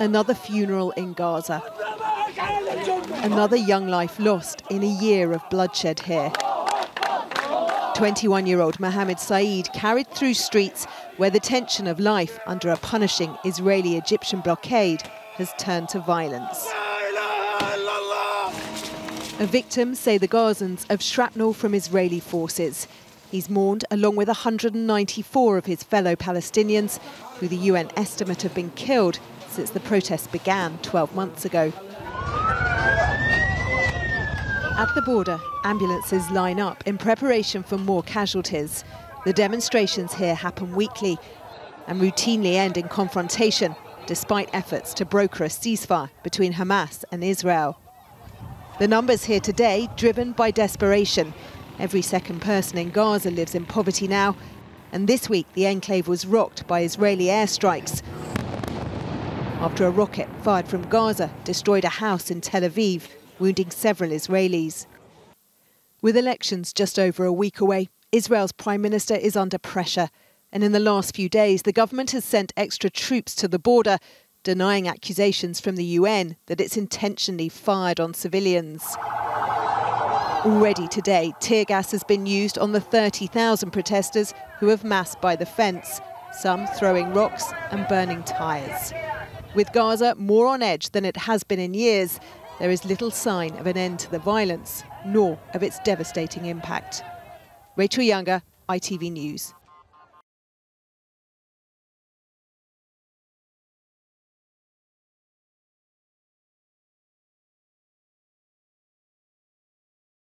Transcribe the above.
Another funeral in Gaza. Another young life lost in a year of bloodshed here. 21-year-old Mohammed Saad carried through streets where the tension of life under a punishing Israeli-Egyptian blockade has turned to violence. A victim, say the Gazans, of shrapnel from Israeli forces. He's mourned along with 194 of his fellow Palestinians, who the UN estimate have been killed since the protests began 12 months ago. At the border, ambulances line up in preparation for more casualties. The demonstrations here happen weekly and routinely end in confrontation, despite efforts to broker a ceasefire between Hamas and Israel. The numbers here today driven by desperation. Every second person in Gaza lives in poverty now, and this week the enclave was rocked by Israeli airstrikes after a rocket fired from Gaza destroyed a house in Tel Aviv, wounding several Israelis. With elections just over a week away, Israel's prime minister is under pressure. And in the last few days, the government has sent extra troops to the border, denying accusations from the UN that it's intentionally fired on civilians. Already today, tear gas has been used on the 30,000 protesters who have massed by the fence, some throwing rocks and burning tyres. With Gaza more on edge than it has been in years, there is little sign of an end to the violence, nor of its devastating impact. Rachel Younger, ITV News.